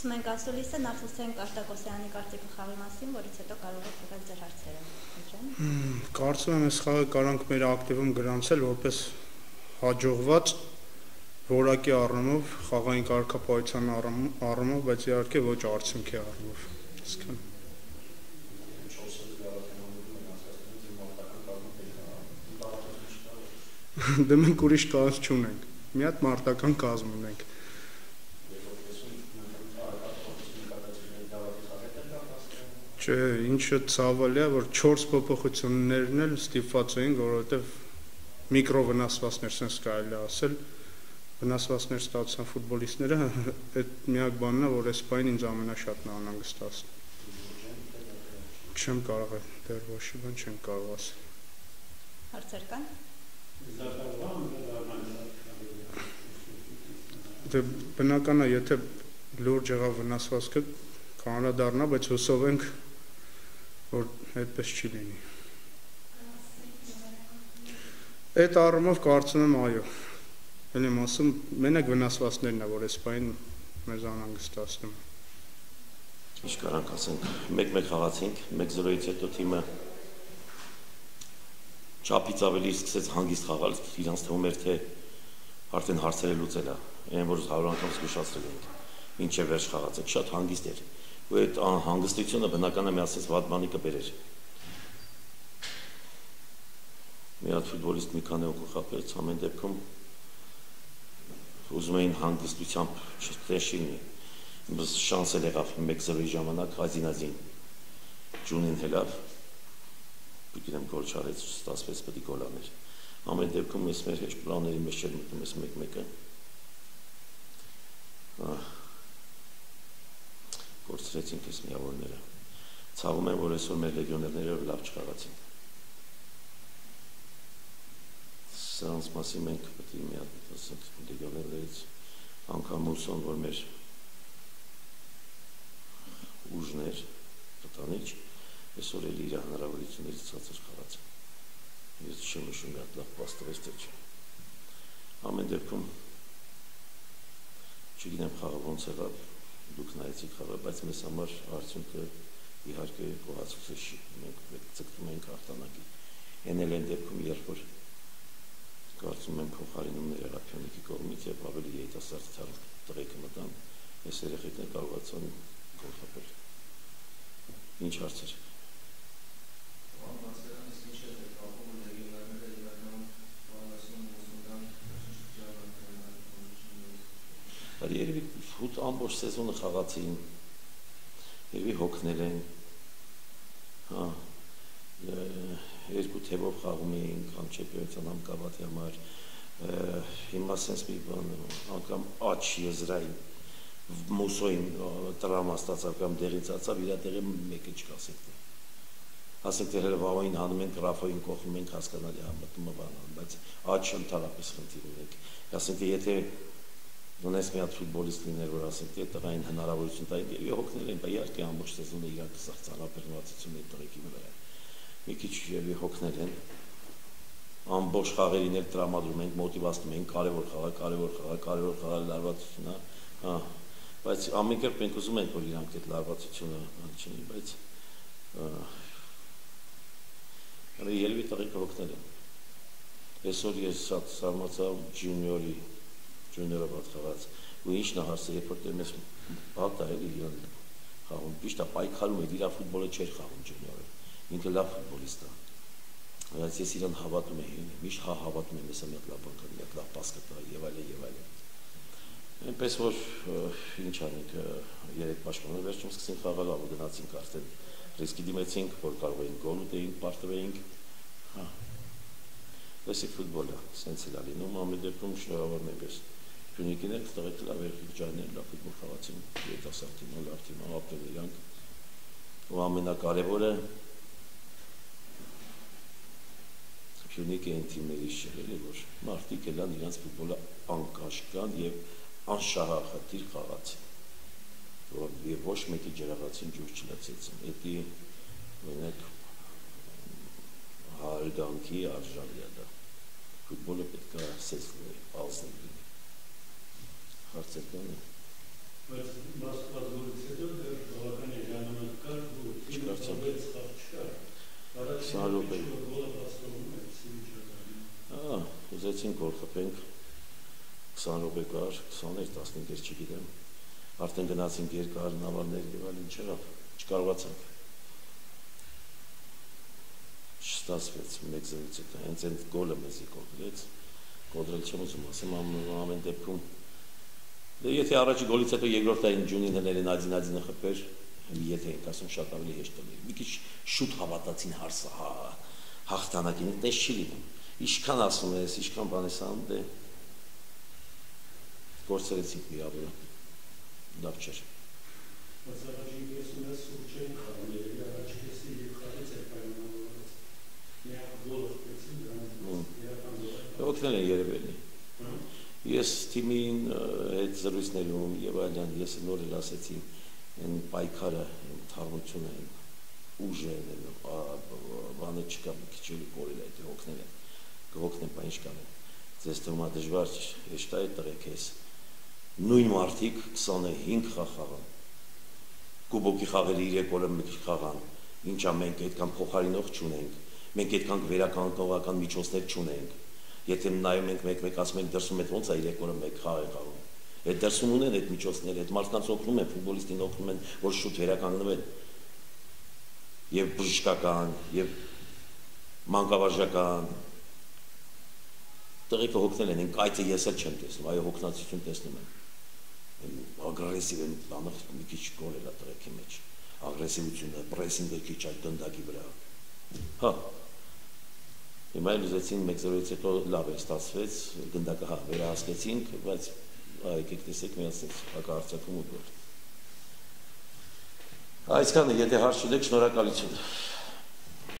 Սկսում ենք ասուլիսը, նախ Հուսեն Կարտակոսյանի կարծիքը խաղի մասին, որից հետո կարող եք ուղղել ձեր հարցերը։ Կարծում եմ, այս խաղը կարանք մեր ակտիվում գրանցել որպես հաջողված որակի առումով, խաղային կարգապահության առումով, բայց իհարկե ոչ արդյունքի առումով։ Իսկան Դե մենք ուրիշ կազմ չունենք։ Մի հատ մարտական կազմ ունենք։ Չէ, ինչը ցավալի է, որ 4 փոփոխություններն էլ ստիպված էին, որովհետև միկրովնասվածներ sense կարելի ասել, վնասվածներ ստացան ֆուտբոլիստները, այդ միակ բանն է, որ այս բանը ինձ ամենաշատն անհանգստացնում։ Չեմ կարող դեռ ոչ բան չեմ կարող ասել։ Հարցեր կան։ Դե բնական է, եթե լուրջ եղավ վնասվածքը կանադառնա, բայց հուսով ենք որ այդպես չի լինի։ Այդ առումով կարծում եմ այո։ Էլ եմ ասում, մենակ վնասվածներն է, որ այս բային մեզ անհանգստացնում։ Ինչ կարանք ասենք, 1-1 խաղացինք, 1-0-ից հետո թիմը չափից ավելի սկսեց հանգիստ խաղալ, իրանց թվում էր թե արդեն հարցերը լուծել է, այն որ 100 անգամ զգուշացրել ենք։ Ինչ է վերջ խաղացեք, շատ հանգիստ էր ու այդ հանգստությունը բնական է միացած վատ բանի կբերեր։ Մի հատ ֆուտբոլիստ մի քանի օգու խապեց, ամեն դեպքում ուզում էին հանգստությամբ չտեշինի։ Բայց շանս էլ եղավ 1-0-ի ժամանակ Ազինազին ջունին հելավ գիտեմ գոլ չարեց, ստացվեց պետք է գոլ աներ։ Ամեն դեպքում ես մեր հեչ պլանների մեջ չէր մտնում այս 1-1-ը։ Ահ կորցրեցինք այս միավորները։ Ցավում եմ, որ այսօր մեր լեգիոներները լավ չխաղացին։ Սրանց մասի մենք պետք է մի հատ ասենք լեգիոներներից անգամ ուսոն, որ մեր ուժներ տանիչ այսօր էլ իր հնարավորություններից ցածր խաղացին։ Ես չեմ հիշում մի հատ լավ պաստվեց թե չէ։ Ամեն դեպքում չգիտեմ խաղը ոնց եղավ, դուք նայեցիք խաղը, բայց մեզ համար արդյունքը իհարկե գոհացուցիչ չի։ Մենք ցկտում ենք հաղթանակի։ Էն էլ են դեպքում, երբ որ կարծում եմ փոխարինումներ Երապյանիկի կողմից եւ ավելի երիտասարդ տղեկը մտան, այս երեխեքներ կարողացան գոլ խփել։ Ինչ հարցեր։ Բայց երևի ֆուտ ամբողջ սեզոնը խաղացին։ Երևի հոգնել են։ Հա երկու թևով խաղում էին կամ չեմպիոնության համկավատի համար հիմա sense մի բան անգամ աչ եզրային մուսոյին տրամա ստացավ կամ դեղից ածավ իր տեղը մեկը չկասեք թե ասենք դեռ վավային հանում են գրաֆոյին կողմում ենք հասկանալի համտումը բանան բայց աչ ընդհանրապես խնդիր ունենք ասենք եթե ունես մի հատ ֆուտբոլիստ լիներ, որ ասենք դե տղային հնարավորություն տային, եւ հոգնել են, բայց իհարկե ամբողջ սեզոնը իրար կսաղցանապերնվածություն է տղեկի վրա։ Մի քիչ եւի հոգնել են։ Ամբողջ խաղերին էլ տրամադրում ենք, մոտիվացնում ենք, կարևոր խաղա, կարևոր խաղա, կարևոր խաղա լարվածությունա, հա, բայց ամեն կերպ մենք ուզում ենք, որ իրանք այդ լարվածությունը չունի, բայց հələ ելվի տղեկը հոգնել են։ Այսօր ես շատ սարմացա ջունիորի ված խաղաց ու ինչն է հարցը երբ որ դեմես բալտա էլի իրան խաղում ճիշտ է պայքարում էր իր ֆուտբոլը չէր խաղում ջունիորը ինքը լավ ֆուտբոլիստ է բայց ես իրան հավատում եմ միշտ հա հավատում եմ ես հատ լավ բան կանի լավ պաս կտա եւ այլն եւ այլն այնպես որ ինչ անենք երեք պաշտպանը վերջում սկսեցին խաղալ ու գնացինք արդեն ռիսկի դիմեցինք որ կարող էին գոլ ուտեինք պարտվեինք հա Լսի ֆուտբոլը, սենց էլ լինում, ամեն դեպքում շնորհավոր եմ ես Փյունիկին էլ ստեղ էլ լավ երգիջարներ լավ ֆուտբոլ խաղացին, երիտասարդ թիմը, լավ թիմը, ապրել իրանք։ Ու ամենակարևորը Փյունիկը այն թիմերի շեղել է, որ մարդիկ ելան իրանց ֆուտբոլը անկաշկան եւ անշահախտիր խաղացին։ Որ եւ ոչ մեկի ջրաղացին ջուր չլացեցին։ Էդի մենակ հարգանքի արժանի է դա։ Ֆուտբոլը պետք է սեզնի, ազնի լինի հարցեր կան։ Բայց մասնավորից հետո դեռ բավական է ժամանակ կար ու չկարծես խախտ չկար։ Սարոպ է։ Ահա, ուզեցինք որ խփենք 20 րոպե կար, 20-ից 15-ից չգիտեմ։ Արդեն գնացինք երկար նավարներ եւ այլն չեղավ, չկարողացանք։ Չստացվեց մեկ զրույցը, հենց այդ գոլը մեզի կողմից։ Կոդրել չեմ ուզում, ասեմ ամեն դեպքում դե եթե առաջի գոլից հետո երկրորդային ջունին հների նադինադինը խփեր եթե ենք ասում շատ ավելի հեշտ է մի քիչ շուտ հավատացին հարսը հա հաղթանակին տես չի լինում ինչքան ասում ես ինչքան բան ես անում դե գործերեցինք միավորը լավ չէր բայց առաջին կեսում ես ու չեն խաղում երևի առաջին կեսի եւ խաղից էր պայմանավորված միակ գոլը խփեցին դրանից օգնել են երևելի ես թիմին այդ զրույցներում եւ այլն ես նոր էլ ասեցի այն պայքարը այն թարմությունը այն ուժը այն բանը չկա մի քիչ էլի կորել այդ օգնել են կօգնեն բան ինչ կանեն ձեզ թվում է դժվար հեշտ է տղեկ ես նույն մարդիկ 25 խաղ խաղան կուբոկի խաղերի 3 օրը մի քիչ խաղան ինչա մենք այդքան փոխարինող չունենք մենք այդքան վերականգնողական միջոցներ չունենք եթե նայում ենք մեկ-մեկ ասում ենք դրսում այդ ոնց է 3 օրը մեկ խաղ է խաղում այդ դրսում ունեն այդ միջոցները այդ մարդկանց օգնում են ֆուտբոլիստին օգնում են որ շուտ վերականգնվեն եւ բժշկական եւ մանկավարժական տղեկը հոգնել են, կայծը ես էլ չեմ տեսնում, այո հոգնածություն տեսնում եմ։ Ագրեսիվ են բանը մի քիչ գոնել է տղեկի մեջ։ Ագրեսիվությունը, պրեսինգը քիչ այդ դնդակի վրա։ Հա։ Հիմա էլ ուզեցին 1-0-ից հետո լավ է ստացվեց, գնդակը հա վերահասկեցինք, բայց եկեք տեսեք միացնեց հակարծակում ու գոլ։ Այսքանը, եթե հարց ունեք, շնորհակալություն։